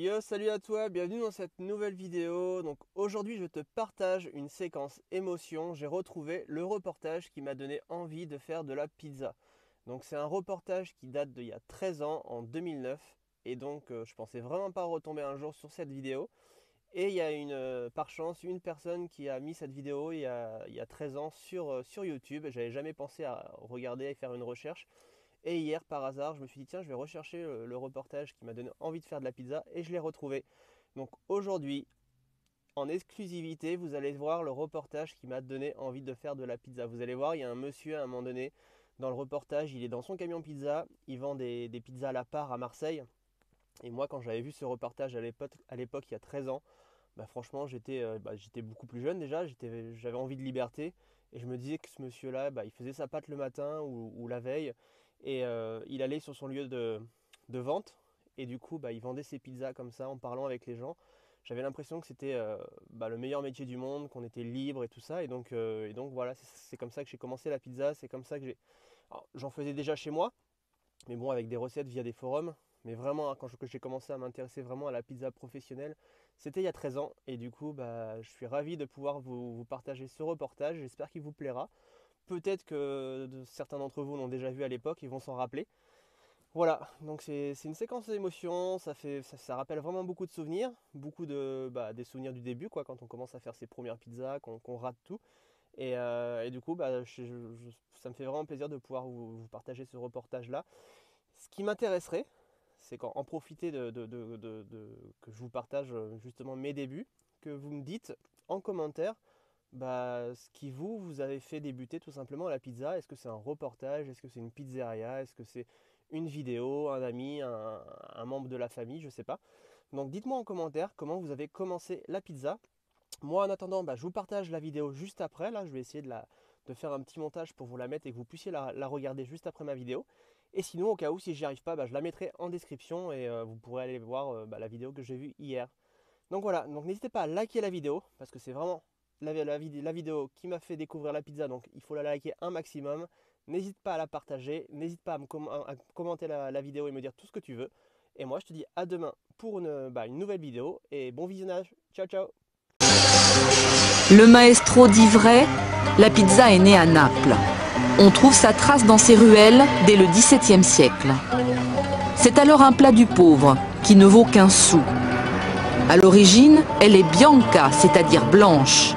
Yo, salut à toi, bienvenue dans cette nouvelle vidéo. Aujourd'hui, je te partage une séquence émotion. J'ai retrouvé le reportage qui m'a donné envie de faire de la pizza. C'est un reportage qui date d'il y a 13 ans, en 2009. Et donc euh, je pensais vraiment pas retomber un jour sur cette vidéo. Et il y a euh, par chance, une personne qui a mis cette vidéo il y a, il y a 13 ans sur, euh, sur YouTube. J'avais jamais pensé à regarder et faire une recherche. Et hier, par hasard, je me suis dit, tiens, je vais rechercher le, le reportage qui m'a donné envie de faire de la pizza et je l'ai retrouvé. Donc aujourd'hui, en exclusivité, vous allez voir le reportage qui m'a donné envie de faire de la pizza. Vous allez voir, il y a un monsieur à un moment donné dans le reportage, il est dans son camion pizza, il vend des, pizzas à la part à Marseille. Et moi, quand j'avais vu ce reportage à l'époque, il y a 13 ans, bah, franchement, j'étais euh, bah, j'étais beaucoup plus jeune déjà, j'avais envie de liberté. Et je me disais que ce monsieur-là, bah, il faisait sa pâte le matin ou la veille. Et euh, il allait sur son lieu de, vente. Et du coup, bah, il vendait ses pizzas comme ça en parlant avec les gens. J'avais l'impression que c'était euh, bah, le meilleur métier du monde, qu'on était libre et tout ça. Et donc, euh, et donc voilà, c'est comme ça que j'ai commencé la pizza. C'est comme ça que j'ai... J'en faisais déjà chez moi, mais bon, avec des recettes via des forums. Mais vraiment, hein, quand j'ai commencé à m'intéresser vraiment à la pizza professionnelle, c'était il y a 13 ans. Et du coup, bah, je suis ravi de pouvoir vous partager ce reportage. J'espère qu'il vous plaira. Peut-être que certains d'entre vous l'ont déjà vu à l'époque, ils vont s'en rappeler. Voilà, donc c'est une séquence d'émotions, ça, rappelle vraiment beaucoup de souvenirs, beaucoup bah, des souvenirs du début, quand on commence à faire ses premières pizzas, qu'on rate tout. Et, euh, du coup, bah, ça me fait vraiment plaisir de pouvoir vous, partager ce reportage-là. Ce qui m'intéresserait, c'est qu'en en profiter de- que je vous partage euh, justement mes débuts, que vous me dites en commentaire bah, ce qui vous, vous avez fait débuter tout simplement la pizza. Est-ce que c'est un reportage Est-ce que c'est une pizzeria Est-ce que c'est une vidéo, un ami, un, membre de la famille Je sais pas. Donc dites-moi en commentaire comment vous avez commencé la pizza. Moi en attendant, bah, je vous partage la vidéo juste après. Là, je vais essayer de, la, de faire un petit montage pour vous la mettre et que vous puissiez la, la regarder juste après ma vidéo. Et sinon, au cas où, si j'y arrive pas, bah, je la mettrai en description et euh, vous pourrez aller voir euh, bah, la vidéo que j'ai vue hier. Donc voilà, donc n'hésitez pas à liker la vidéo parce que c'est vraiment la, la vid- la vidéo qui m'a fait découvrir la pizza, donc il faut la liker un maximum. N'hésite pas à la partager, n'hésite pas à, me commenter la, vidéo et me dire tout ce que tu veux. Et moi, je te dis à demain pour une, bah, une nouvelle vidéo et bon visionnage. Ciao, ciao Le maestro d'Ivray, la pizza est née à Naples. On trouve sa trace dans ses ruelles dès le XVIIe siècle. C'est alors un plat du pauvre qui ne vaut qu'un sou. À l'origine, elle est bianca, c'est-à-dire blanche.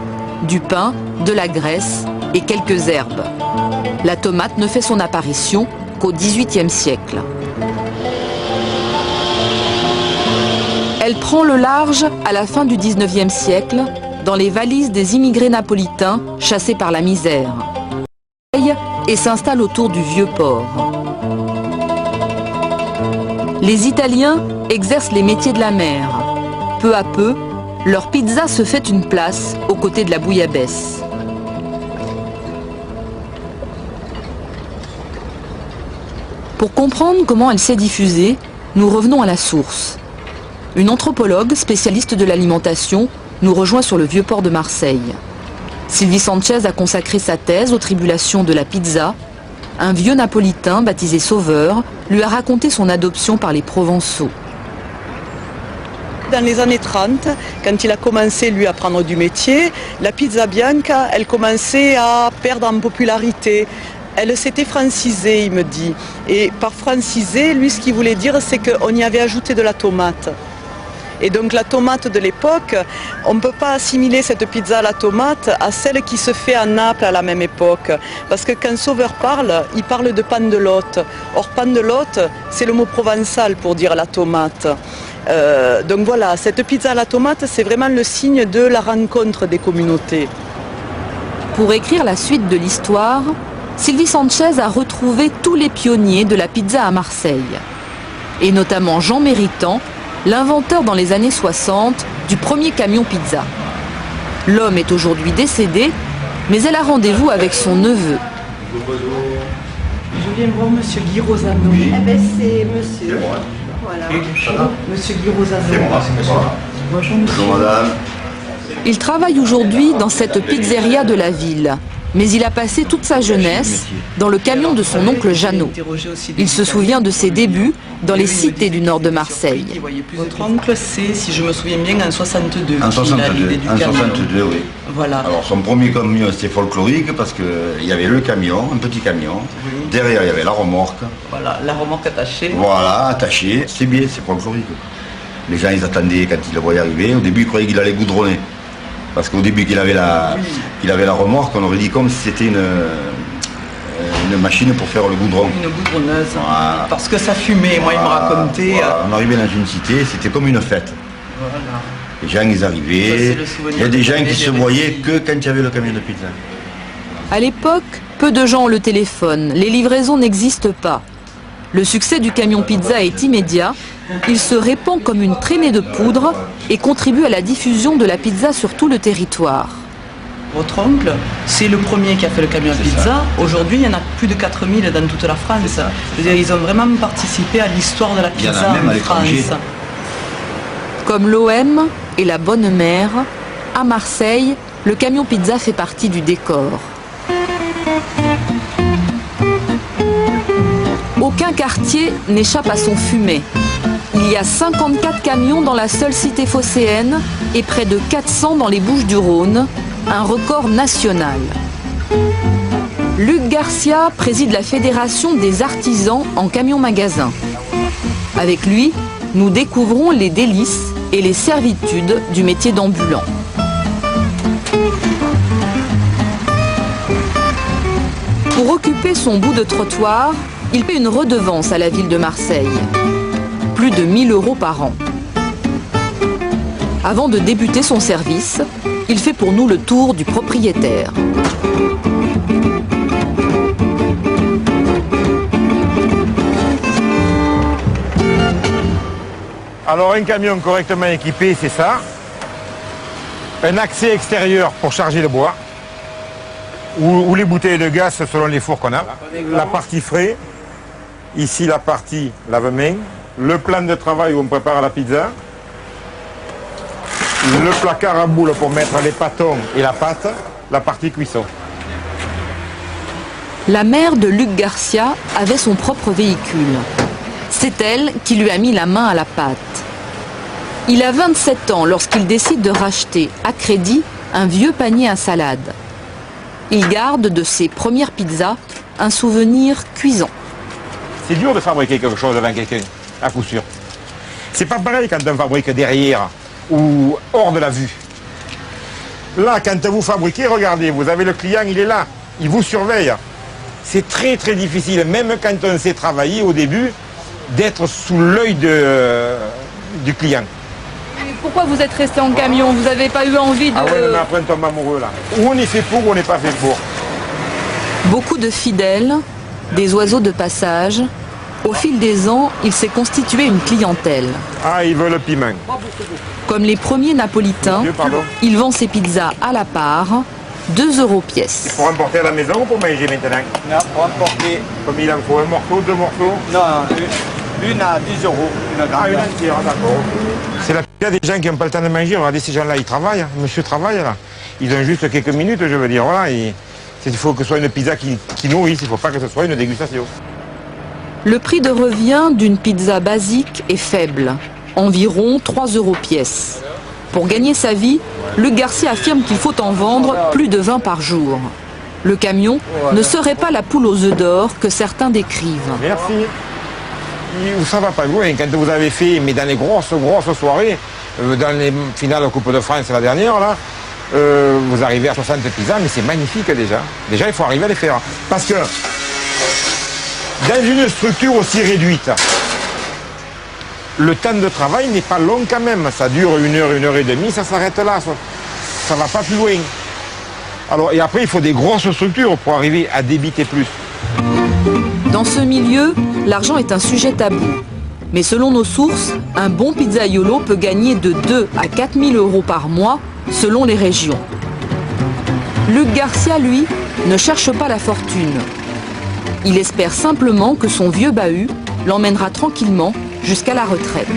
Du pain, de la graisse et quelques herbes. La tomate ne fait son apparition qu'au XVIIIe siècle. Elle prend le large à la fin du XIXe siècle dans les valises des immigrés napolitains chassés par la misère et s'installe autour du vieux port. Les Italiens exercent les métiers de la mer. Peu à peu, leur pizza se fait une place aux côtés de la bouillabaisse. Pour comprendre comment elle s'est diffusée, nous revenons à la source. Une anthropologue spécialiste de l'alimentation nous rejoint sur le vieux port de Marseille. Sylvie Sanchez a consacré sa thèse aux tribulations de la pizza. Un vieux napolitain baptisé Sauveur lui a raconté son adoption par les Provençaux. Dans les années 30, quand il a commencé lui à prendre du métier, la pizza bianca, elle commençait à perdre en popularité. Elle s'était francisée, il me dit. Et par francisée, lui, ce qu'il voulait dire, c'est qu'on y avait ajouté de la tomate. Et donc la tomate de l'époque, on ne peut pas assimiler cette pizza à la tomate à celle qui se fait à Naples à la même époque. Parce que quand Sauveur parle, il parle de pandelotte. Or pandelotte, c'est le mot provençal pour dire la tomate. Euh, donc voilà, cette pizza à la tomate, c'est vraiment le signe de la rencontre des communautés. Pour écrire la suite de l'histoire, Sylvie Sanchez a retrouvé tous les pionniers de la pizza à Marseille. Et notamment Jean Méritant, l'inventeur dans les années 60 du premier camion pizza. L'homme est aujourd'hui décédé, mais elle a rendez-vous avec son neveu. Je viens voir Monsieur Guy Rosano. Eh ben, c'est monsieur. Voilà. Monsieur. Bonjour monsieur. Bonjour madame. Il travaille aujourd'hui dans cette pizzeria de la ville. Mais il a passé toute sa jeunesse dans le camion de son oncle Jeannot. Il se souvient de ses débuts dans les cités du nord de Marseille. Votre oncle, c'est, si je me souviens bien, en 62. En qu'il a 62, l'idée du en camion. 62, oui. Voilà. Alors son premier camion c'était folklorique parce qu'il y avait le camion, un petit camion. Derrière il y avait la remorque. Voilà, la remorque attachée. Voilà, attaché. C'est bien, c'est folklorique. Les gens ils attendaient quand ils le voyaient arriver. Au début ils croyaient qu'il allait goudronner. Parce qu'au début qu'il avait, la, avait la remorque, on aurait dit comme si c'était une, euh, une machine pour faire le goudron. Une goudronneuse. Voilà. Parce que ça fumait. Moi, il me racontait. Voilà, euh, On arrivait dans une cité, c'était comme une fête. voilà. Les gens ils arrivaient. Il y a des gens qui se voyaient que quand il y avait le camion de pizza. À l'époque, peu de gens ont le téléphone, les livraisons n'existent pas. Le succès du camion pizza est immédiat, il se répand comme une traînée de poudre et contribue à la diffusion de la pizza sur tout le territoire. Votre oncle, c'est le premier qui a fait le camion pizza. Aujourd'hui, il y en a plus de 4000 dans toute la France. Je veux dire, ils ont vraiment participé à l'histoire de la Il y en a pizza même en. France. Comme l'OM et la Bonne Mère, à Marseille, le camion pizza fait partie du décor. Aucun quartier n'échappe à son fumet. Il y a 54 camions dans la seule cité phocéenne et près de 400 dans les Bouches du Rhône, un record national. Luc Garcia préside la Fédération des artisans en camion-magasin. Avec lui, nous découvrons les délices et les servitudes du métier d'ambulant. Pour occuper son bout de trottoir, il paie une redevance à la ville de Marseille. Plus de 1000 euros par an. Avant de débuter son service, il fait pour nous le tour du propriétaire. Alors un camion correctement équipé, c'est ça. Un accès extérieur pour charger le bois. Ou, ou les bouteilles de gaz selon les fours qu'on a. La partie frais. Ici la partie lave-main. Le plan de travail où on prépare la pizza. Le placard à boules pour mettre les pâtons et la pâte. La partie cuisson. La mère de Luc Garcia avait son propre véhicule. C'est elle qui lui a mis la main à la pâte. Il a 27 ans lorsqu'il décide de racheter à crédit un vieux panier à salade. Il garde de ses premières pizzas un souvenir cuisant. C'est dur de fabriquer quelque chose devant quelqu'un, à coup sûr. C'est pas pareil quand on fabrique derrière ou hors de la vue. Là, quand vous fabriquez, regardez, vous avez le client, il est là, il vous surveille. C'est très très difficile, même quand on sait travailler au début, d'être sous l'œil de- du client. Pourquoi vous êtes resté en camion? Vous n'avez pas eu envie de... Ah ouais, mais après on tombe amoureux là. Ou on est fait pour ou on n'est pas fait pour. Beaucoup de fidèles, des oiseaux de passage. Au fil des ans, il s'est constitué une clientèle. Ah, il veut le piment. Comme les premiers napolitains, pardon. il vend ses pizzas à la part, 2 euros pièce. Pour emporter à la maison ou pour manger maintenant? Non, pour emporter, Comme il en faut un morceau, deux morceaux? Non, une, une à 10 euros, une grande. Ah, une entière, d'accord. C'est la pire des gens qui n'ont pas le temps de manger. Regardez, ces gens-là, ils travaillent. hein. Monsieur travaille, là. Ils ont juste quelques minutes, je veux dire. Voilà. Il faut que ce soit une pizza qui, qui nourrisse. Il ne faut pas que ce soit une dégustation. Le prix de revient d'une pizza basique est faible, environ 3 euros pièce. Pour gagner sa vie, Luc Garcia affirme qu'il faut en vendre plus de 20 par jour. Le camion ne serait pas la poule aux œufs d'or que certains décrivent. Merci. Ça va pas loin. Quand vous avez fait, mais dans les grosses, grosses soirées, euh, dans les finales Coupe de France, la dernière, là, euh, vous arrivez à 60 pizzas, mais c'est magnifique déjà. Déjà, il faut arriver à les faire. Parce que dans une structure aussi réduite, le temps de travail n'est pas long quand même. Ça dure une heure, une heure et demie, ça s'arrête là. Ça ne va pas plus loin. Alors, et après, il faut des grosses structures pour arriver à débiter plus. Dans ce milieu, l'argent est un sujet tabou. Mais selon nos sources, un bon pizzaiolo peut gagner de 2 à 4 000 euros par mois selon les régions. Luc Garcia, lui, ne cherche pas la fortune. Il espère simplement que son vieux bahut l'emmènera tranquillement jusqu'à la retraite.